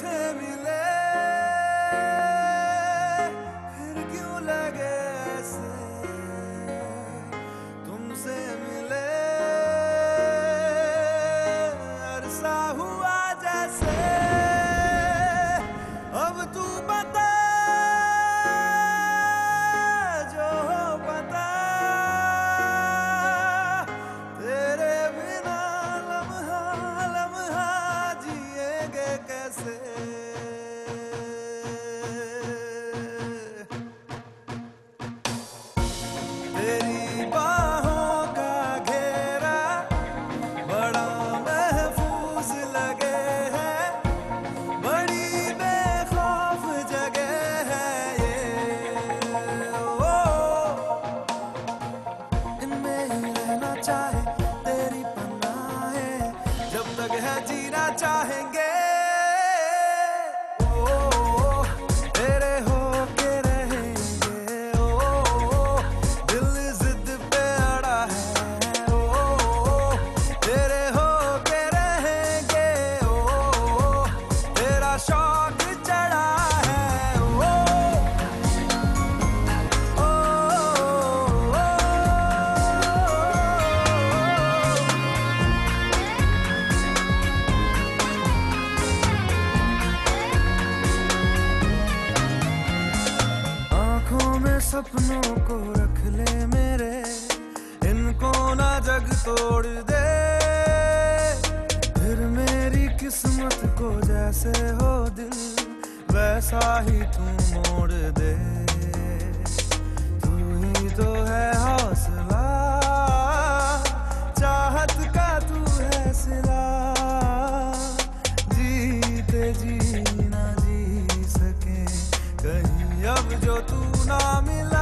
terminar. सपनों को रख ले मेरे। इनको ना जग तोड़ दे। फिर मेरी किस्मत को जैसे हो दिल, वैसा ही तू मोड़ दे। तू ही तो है अब जो तू ना मिला